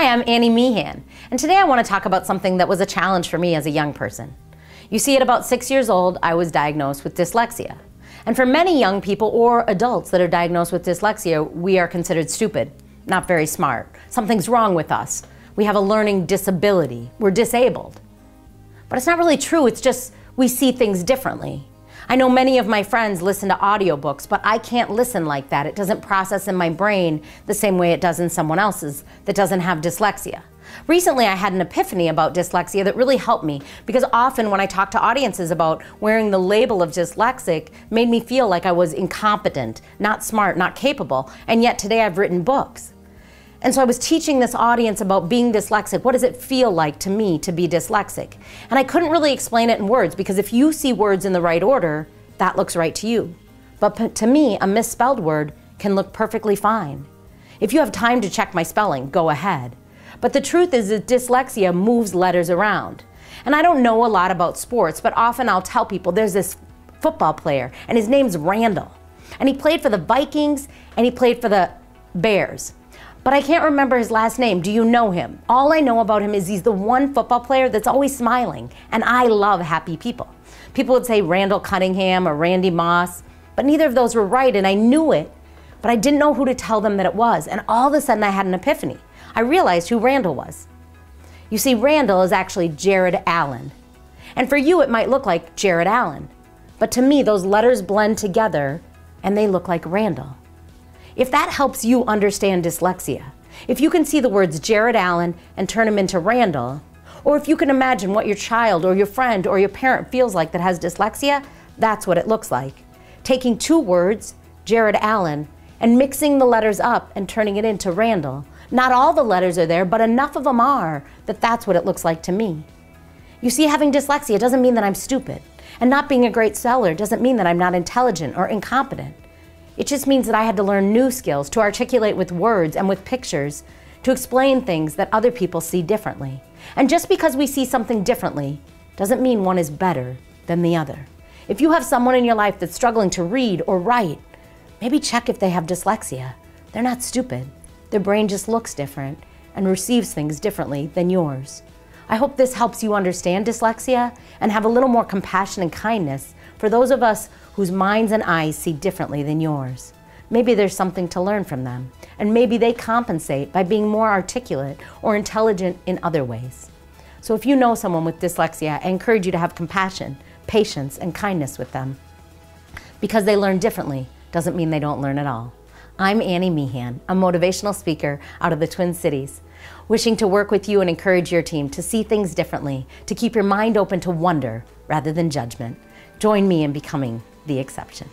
Hi, I'm Annie Meehan, and today I want to talk about something that was a challenge for me as a young person. You see, at about six years old, I was diagnosed with dyslexia. And for many young people or adults that are diagnosed with dyslexia, we are considered stupid, not very smart. Something's wrong with us. We have a learning disability. We're disabled. But it's not really true, it's just we see things differently. I know many of my friends listen to audiobooks, but I can't listen like that. It doesn't process in my brain the same way it does in someone else's that doesn't have dyslexia. Recently, I had an epiphany about dyslexia that really helped me because often when I talk to audiences about wearing the label of dyslexic made me feel like I was incompetent, not smart, not capable, and yet today I've written books. And so I was teaching this audience about being dyslexic. What does it feel like to me to be dyslexic? And I couldn't really explain it in words because if you see words in the right order, that looks right to you. But to me, a misspelled word can look perfectly fine. If you have time to check my spelling, go ahead. But the truth is that dyslexia moves letters around. And I don't know a lot about sports, but often I'll tell people there's this football player, and his name's Randall. And he played for the Vikings and he played for the Bears but I can't remember his last name. Do you know him? All I know about him is he's the one football player that's always smiling, and I love happy people. People would say Randall Cunningham or Randy Moss, but neither of those were right, and I knew it, but I didn't know who to tell them that it was. And all of a sudden, I had an epiphany. I realized who Randall was. You see, Randall is actually Jared Allen. And for you, it might look like Jared Allen. But to me, those letters blend together and they look like Randall. If that helps you understand dyslexia, if you can see the words Jared Allen and turn them into Randall, or if you can imagine what your child or your friend or your parent feels like that has dyslexia, that's what it looks like. Taking two words, Jared Allen, and mixing the letters up and turning it into Randall. Not all the letters are there, but enough of them are that that's what it looks like to me. You see, having dyslexia doesn't mean that I'm stupid. And not being a great seller doesn't mean that I'm not intelligent or incompetent. It just means that I had to learn new skills to articulate with words and with pictures to explain things that other people see differently. And just because we see something differently doesn't mean one is better than the other. If you have someone in your life that's struggling to read or write, maybe check if they have dyslexia. They're not stupid. Their brain just looks different and receives things differently than yours. I hope this helps you understand dyslexia and have a little more compassion and kindness for those of us whose minds and eyes see differently than yours. Maybe there's something to learn from them, and maybe they compensate by being more articulate or intelligent in other ways. So if you know someone with dyslexia, I encourage you to have compassion, patience, and kindness with them. Because they learn differently doesn't mean they don't learn at all. I'm Annie Meehan, a motivational speaker out of the Twin Cities, wishing to work with you and encourage your team to see things differently, to keep your mind open to wonder rather than judgment. Join me in becoming the exception.